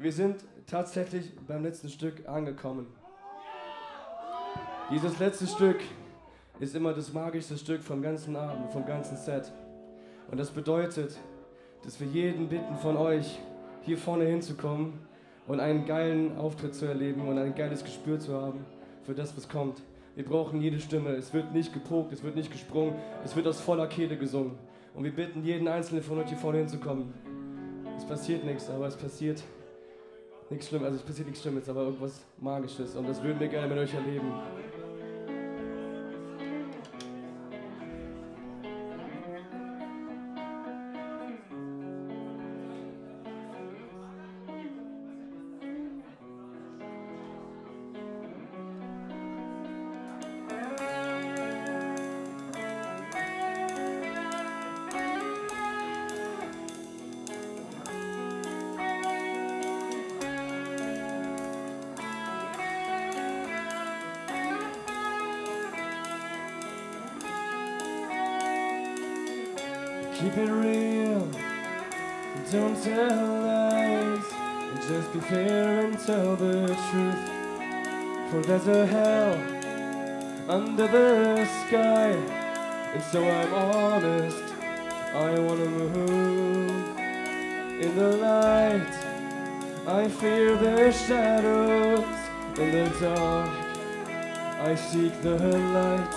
Wir sind tatsächlich beim letzten Stück angekommen. Dieses letzte Stück ist immer das magischste Stück vom ganzen Abend, vom ganzen Set. Und das bedeutet, dass wir jeden bitten von euch, hier vorne hinzukommen und einen geilen Auftritt zu erleben und ein geiles Gespür zu haben für das, was kommt. Wir brauchen jede Stimme. Es wird nicht gepokt, es wird nicht gesprungen, es wird aus voller Kehle gesungen. Und wir bitten jeden Einzelnen von euch hier vorne hinzukommen. Es passiert nichts, aber es passiert nichts Schlimmes. Also es passiert nichts Schlimmes, aber irgendwas Magisches. Und das würden wir gerne mit euch erleben. Keep it real, don't tell lies, and just be fair and tell the truth. For there's a hell under the sky, and so I'm honest. I wanna move in the light. I fear the shadows in the dark. I seek the light.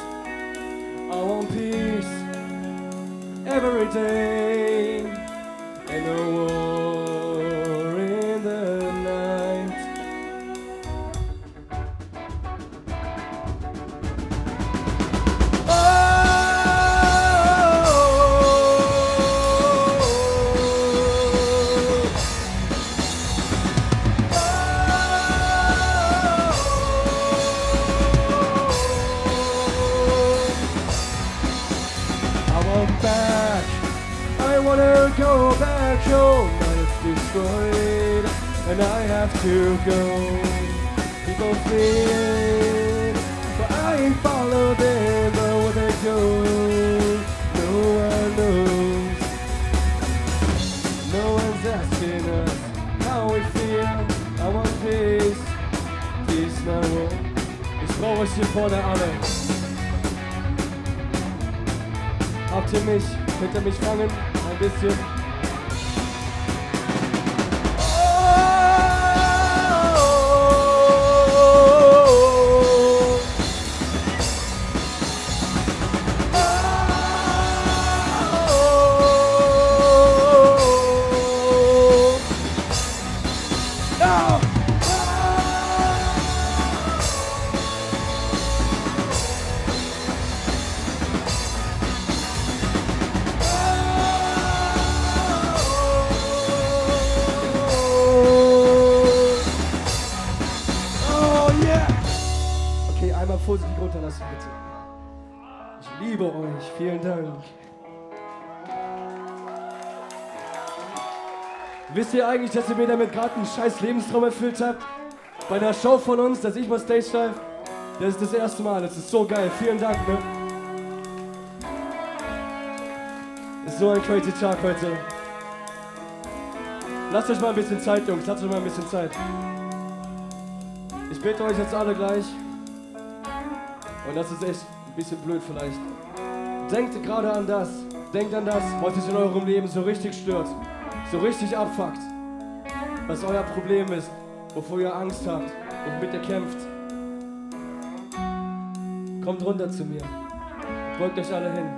I want peace every day in the world. Back. But it's destroyed, and I have to go. People fleeing, but I follow them. But where they go, no one knows. No one's asking us how we feel. I want peace, peace now. Ich brauche euch hier vorne alle. Habt ihr mich? Könnt ihr mich fangen? Ein bisschen. Vorsichtig runterlassen, bitte. Ich liebe euch. Vielen Dank. Wisst ihr eigentlich, dass ihr mir damit gerade einen scheiß Lebenstraum erfüllt habt? Bei einer Show von uns, dass ich mal Stage dive? Das ist das erste Mal. Das ist so geil. Vielen Dank, ne? Ist so ein crazy Tag heute. Lasst euch mal ein bisschen Zeit, Jungs. Lasst euch mal ein bisschen Zeit. Ich bitte euch jetzt alle gleich. Und das ist echt ein bisschen blöd vielleicht. Denkt gerade an das. Denkt an das, was euch in eurem Leben so richtig stört. So richtig abfuckt. Was euer Problem ist. Wovor ihr Angst habt. Womit ihr kämpft. Kommt runter zu mir. Beugt euch alle hin.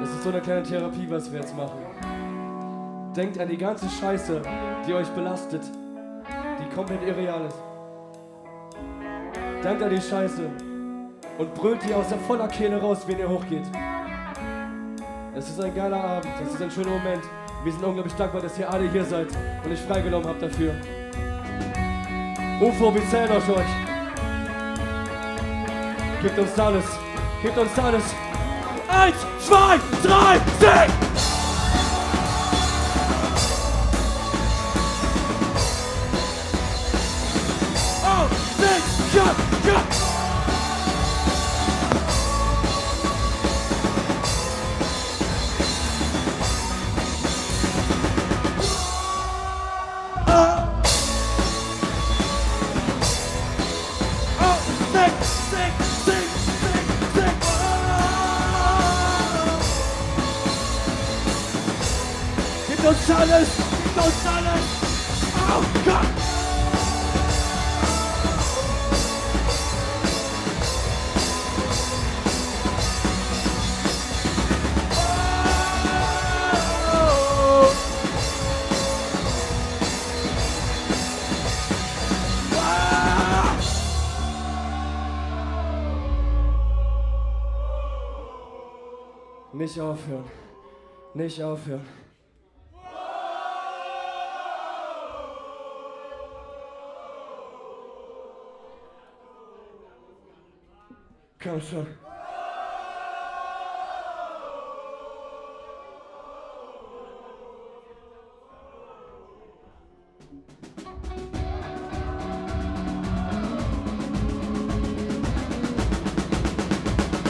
Das ist so eine kleine Therapie, was wir jetzt machen. Denkt an die ganze Scheiße, die euch belastet, die komplett irreal ist. Denkt an die Scheiße und brüllt die aus der voller Kehle raus, wenn ihr hochgeht. Es ist ein geiler Abend, es ist ein schöner Moment. Wir sind unglaublich dankbar, dass ihr alle hier seid und euch freigenommen habt dafür. UFO, wir zählen euch. Gebt uns alles, gebt uns alles. Eins, zwei, drei, sing! Uns alles! Oh Gott! Nicht aufhören. Nicht aufhören. Schon.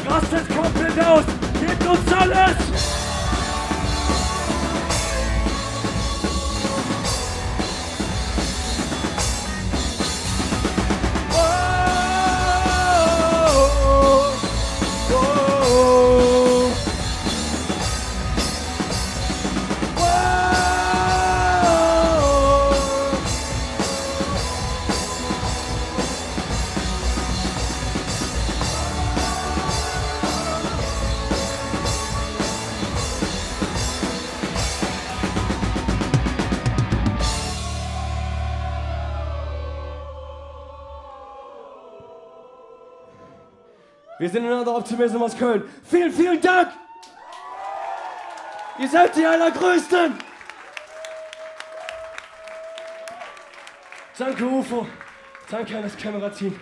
Rastet komplett aus! Gebt uns alles! Wir sind in der Optimism aus Köln. Vielen, vielen Dank! Ihr seid die Allergrößten! Danke, UFO. Danke an das Kamerateam.